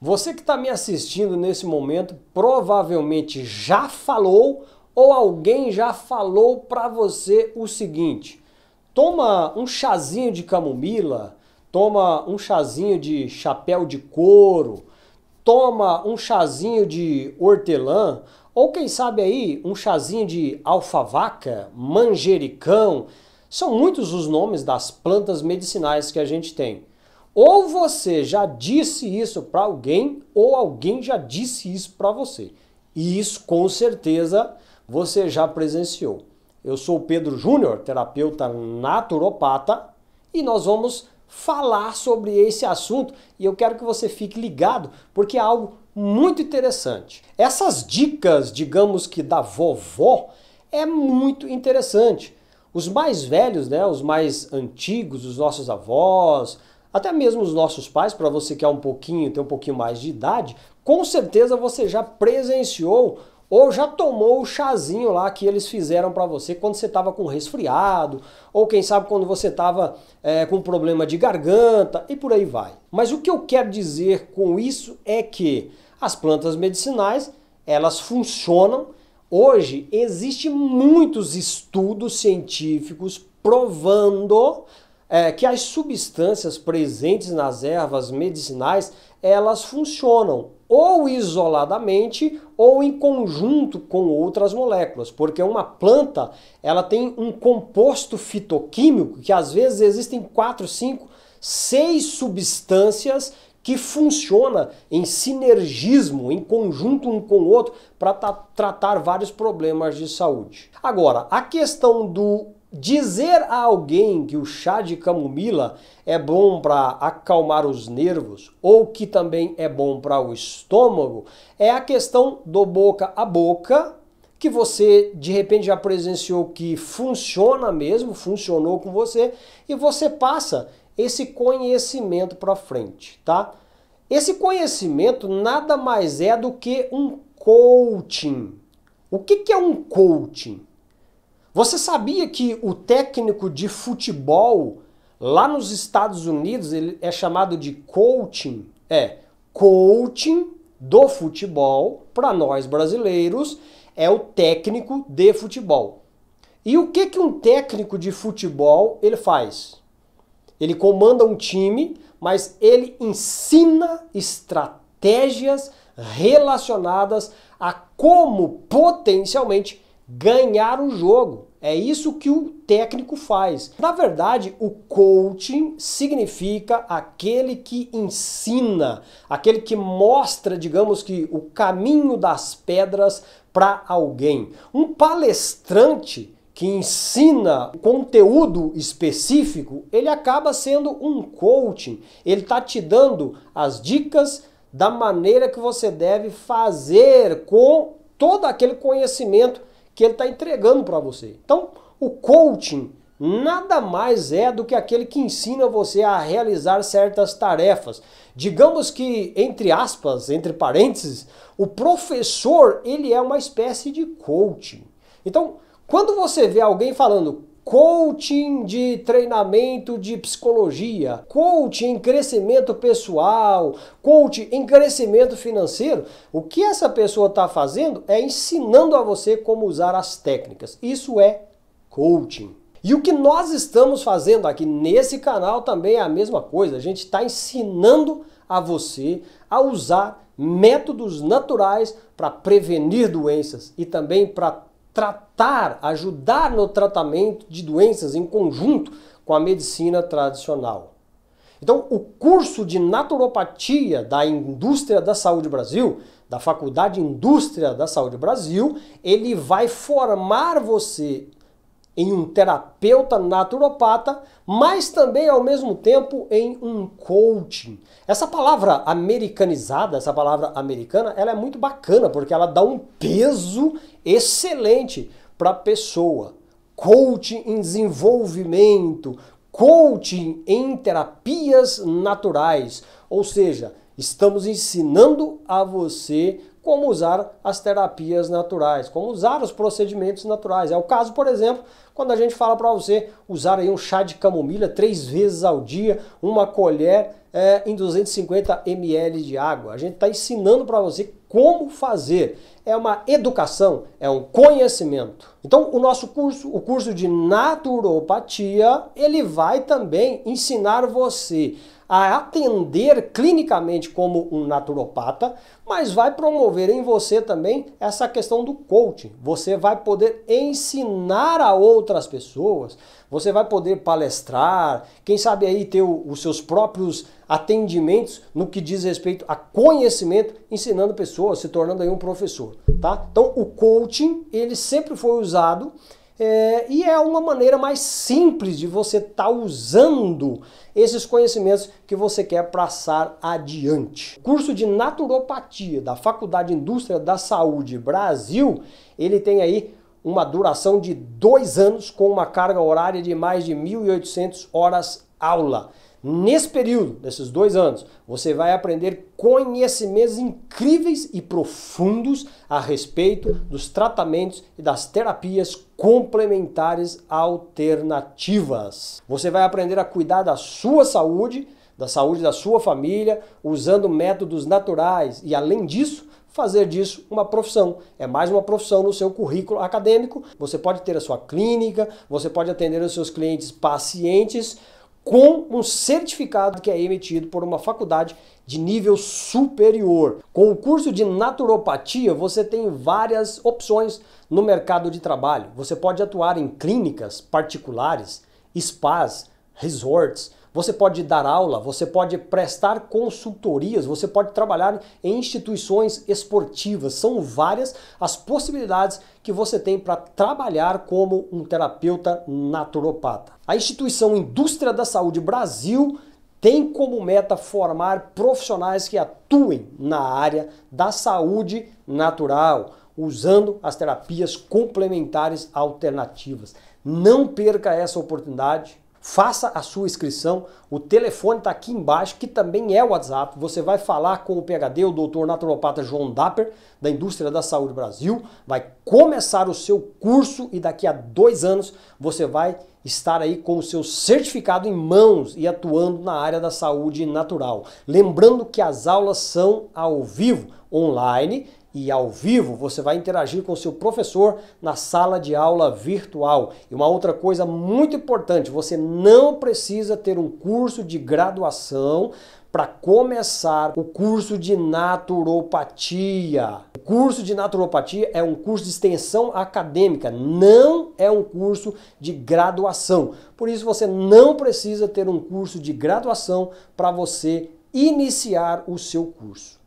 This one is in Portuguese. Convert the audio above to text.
Você que está me assistindo nesse momento provavelmente já falou ou alguém já falou para você o seguinte: toma um chazinho de camomila, toma um chazinho de chapéu de couro, toma um chazinho de hortelã, ou quem sabe aí um chazinho de alfavaca, manjericão. São muitos os nomes das plantas medicinais que a gente tem. Ou você já disse isso para alguém, ou alguém já disse isso para você. E isso com certeza você já presenciou. Eu sou o Pedro Júnior, terapeuta naturopata, e nós vamos falar sobre esse assunto e eu quero que você fique ligado porque é algo muito interessante. Essas dicas, digamos que da vovó, é muito interessante. Os mais velhos, né, os mais antigos, os nossos avós, até mesmo os nossos pais, para você que é um pouquinho, tem um pouquinho mais de idade, com certeza você já presenciou ou já tomou o chazinho lá que eles fizeram para você quando você estava com resfriado, ou quem sabe quando você estava é, com problema de garganta e por aí vai. Mas o que eu quero dizer com isso é que as plantas medicinais elas funcionam. Hoje existem muitos estudos científicos provando é, que as substâncias presentes nas ervas medicinais elas funcionam ou isoladamente ou em conjunto com outras moléculas, porque uma planta ela tem um composto fitoquímico que às vezes existem quatro, cinco, seis substâncias que funciona em sinergismo, em conjunto um com o outro, para tratar vários problemas de saúde. Agora, a questão do Dizer a alguém que o chá de camomila é bom para acalmar os nervos ou que também é bom para o estômago é a questão do boca a boca que você de repente já presenciou que funciona mesmo, funcionou com você e você passa esse conhecimento para frente, tá? Esse conhecimento nada mais é do que um coaching. O que, que é um coaching? Você sabia que o técnico de futebol lá nos Estados Unidos ele é chamado de coaching? É, coaching do futebol para nós brasileiros é o técnico de futebol. E o que que um técnico de futebol ele faz? Ele comanda um time, mas ele ensina estratégias relacionadas a como potencialmente ganhar o jogo. É isso que o técnico faz. Na verdade, o coaching significa aquele que ensina, aquele que mostra, digamos que, o caminho das pedras para alguém. Um palestrante que ensina conteúdo específico, ele acaba sendo um coaching. Ele está te dando as dicas da maneira que você deve fazer com todo aquele conhecimento que ele está entregando para você. Então, o coaching nada mais é do que aquele que ensina você a realizar certas tarefas. Digamos que, entre aspas, entre parênteses, o professor ele é uma espécie de coaching. Então, quando você vê alguém falando coaching de treinamento de psicologia, coaching em crescimento pessoal, coaching em crescimento financeiro, o que essa pessoa está fazendo é ensinando a você como usar as técnicas. Isso é coaching. E o que nós estamos fazendo aqui nesse canal também é a mesma coisa. A gente está ensinando a você a usar métodos naturais para prevenir doenças e também para tratar, ajudar no tratamento de doenças em conjunto com a medicina tradicional. Então, o curso de naturopatia da Indústria da Saúde Brasil, da Faculdade Indústria da Saúde Brasil, ele vai formar você em um terapeuta naturopata, mas também ao mesmo tempo em um coaching. Essa palavra americanizada, essa palavra americana, ela é muito bacana porque ela dá um peso excelente para a pessoa. Coaching em desenvolvimento, coaching em terapias naturais, ou seja, Estamos ensinando a você como usar as terapias naturais, como usar os procedimentos naturais. É o caso, por exemplo, quando a gente fala para você usar aí um chá de camomila três vezes ao dia, uma colher é, em 250 ml de água. A gente está ensinando para você como fazer. É uma educação, é um conhecimento. Então, o nosso curso, o curso de naturopatia, ele vai também ensinar você a atender clinicamente como um naturopata, mas vai promover em você também essa questão do coaching. Você vai poder ensinar a outras pessoas, você vai poder palestrar, quem sabe aí ter os seus próprios atendimentos no que diz respeito a conhecimento, ensinando pessoas, se tornando aí um professor, tá? Então, o coaching, ele sempre foi usado é, e é uma maneira mais simples de você estar tá usando esses conhecimentos que você quer passar adiante. O curso de naturopatia da Faculdade de Indústria da Saúde Brasil, ele tem aí uma duração de dois anos com uma carga horária de mais de 1.800 horas aula. Nesse período, desses dois anos, você vai aprender conhecimentos incríveis e profundos a respeito dos tratamentos e das terapias complementares alternativas. Você vai aprender a cuidar da sua saúde, da saúde da sua família, usando métodos naturais e, além disso, fazer disso uma profissão. É mais uma profissão no seu currículo acadêmico. Você pode ter a sua clínica, você pode atender os seus clientes pacientes com um certificado que é emitido por uma faculdade de nível superior. Com o curso de naturopatia, você tem várias opções no mercado de trabalho. Você pode atuar em clínicas particulares, spas, resorts, você pode dar aula, você pode prestar consultorias, você pode trabalhar em instituições esportivas. São várias as possibilidades que você tem para trabalhar como um terapeuta naturopata. A instituição Indústria da Saúde Brasil tem como meta formar profissionais que atuem na área da saúde natural, usando as terapias complementares alternativas. Não perca essa oportunidade Faça a sua inscrição. O telefone está aqui embaixo, que também é o WhatsApp. Você vai falar com o PHD, o doutor naturopata João Dapper, da Indústria da Saúde Brasil. Vai começar o seu curso e daqui a dois anos você vai estar aí com o seu certificado em mãos e atuando na área da saúde natural. Lembrando que as aulas são ao vivo, online e ao vivo, você vai interagir com seu professor na sala de aula virtual. E uma outra coisa muito importante, você não precisa ter um curso de graduação para começar o curso de naturopatia. Curso de naturopatia é um curso de extensão acadêmica, não é um curso de graduação. Por isso você não precisa ter um curso de graduação para você iniciar o seu curso.